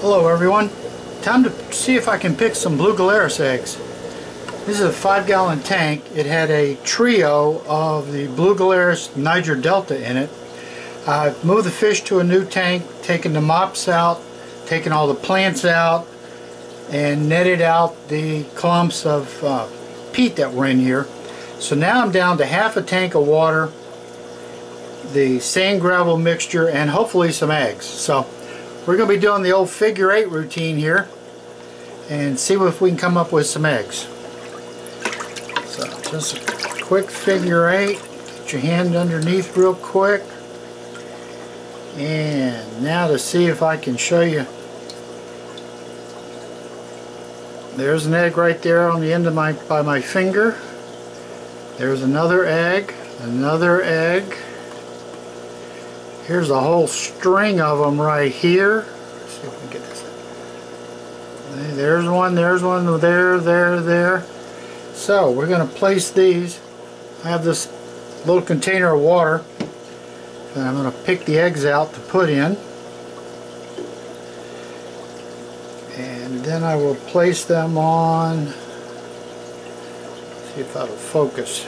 Hello everyone. Time to see if I can pick some blue Gularis eggs. This is a five gallon tank. It had a trio of the blue Gularis Niger Delta in it. I've moved the fish to a new tank, taken the mops out, taken all the plants out, and netted out the clumps of uh, peat that were in here. So now I'm down to half a tank of water, the sand gravel mixture, and hopefully some eggs. So we're going to be doing the old figure eight routine here and see if we can come up with some eggs. So just a quick figure eight. Get your hand underneath real quick. And now to see if I can show you. There's an egg right there on the end of my by my finger. There's another egg, another egg, Here's a whole string of them right here. Let's see if we can get this. There's one, there's one, there, there, there. So we're going to place these. I have this little container of water and I'm going to pick the eggs out to put in. And then I will place them on, see if that'll focus.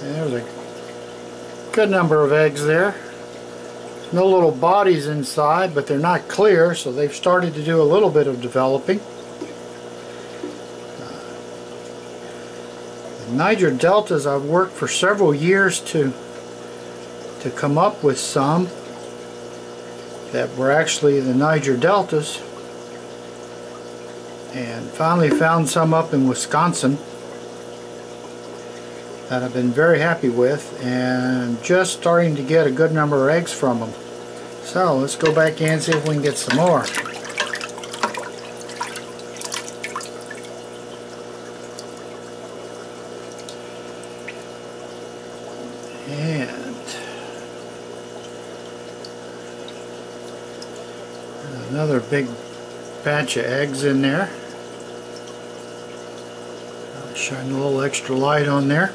There's a good number of eggs there. No little bodies inside, but they're not clear, so they've started to do a little bit of developing. Uh, Niger Deltas, I've worked for several years to to come up with some that were actually the Niger Deltas and finally found some up in Wisconsin that I've been very happy with and just starting to get a good number of eggs from them. So let's go back in and see if we can get some more. And another big batch of eggs in there. Shine a little extra light on there.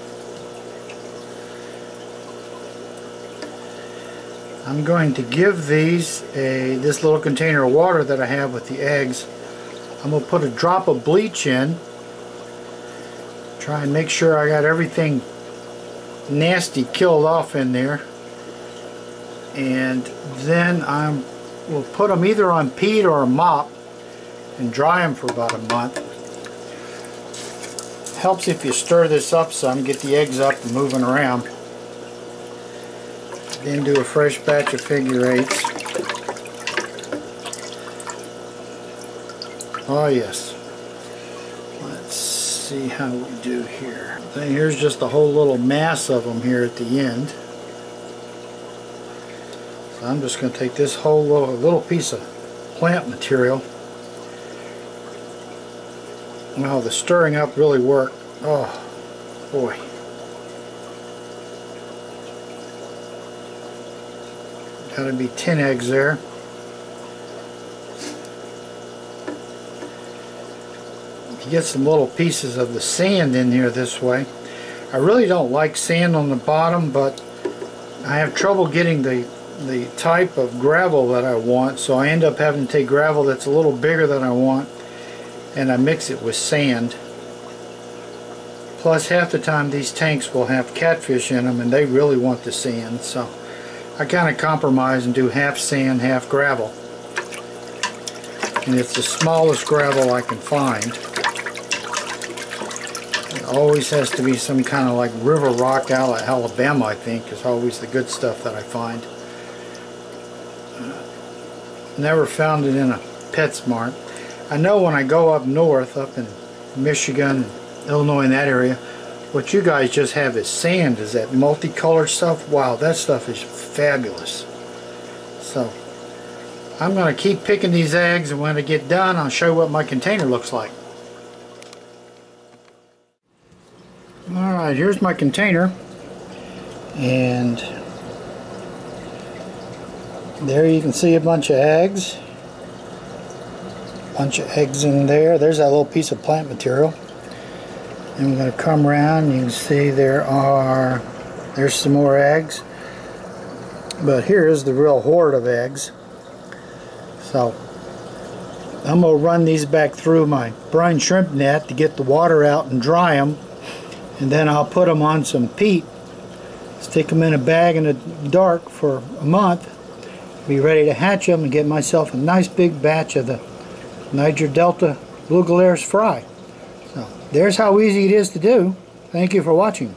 I'm going to give these a this little container of water that I have with the eggs. I'm going to put a drop of bleach in. Try and make sure I got everything nasty killed off in there. And then I'm will put them either on peat or a mop and dry them for about a month. Helps if you stir this up some get the eggs up and moving around then do a fresh batch of figure eights. Oh yes. Let's see how we do here. Here's just a whole little mass of them here at the end. So I'm just going to take this whole little, little piece of plant material. Wow, the stirring up really worked. Oh, boy. Got to be 10 eggs there. You get some little pieces of the sand in here this way. I really don't like sand on the bottom, but I have trouble getting the the type of gravel that I want, so I end up having to take gravel that's a little bigger than I want, and I mix it with sand. Plus, half the time these tanks will have catfish in them, and they really want the sand, so I kind of compromise and do half sand, half gravel. And it's the smallest gravel I can find. It always has to be some kind of like river rock out of Alabama, I think, is always the good stuff that I find. Never found it in a PetSmart. I know when I go up north, up in Michigan, Illinois, in that area, what you guys just have is sand is that multicolored stuff? Wow that stuff is fabulous. So I'm going to keep picking these eggs and when I get done I'll show you what my container looks like. Alright here's my container and there you can see a bunch of eggs. Bunch of eggs in there. There's that little piece of plant material we're going to come around you can see there are there's some more eggs but here is the real hoard of eggs So I'm going to run these back through my brine shrimp net to get the water out and dry them. And then I'll put them on some peat, stick them in a bag in the dark for a month, be ready to hatch them and get myself a nice big batch of the Niger Delta Blue Gularis fry. There's how easy it is to do. Thank you for watching.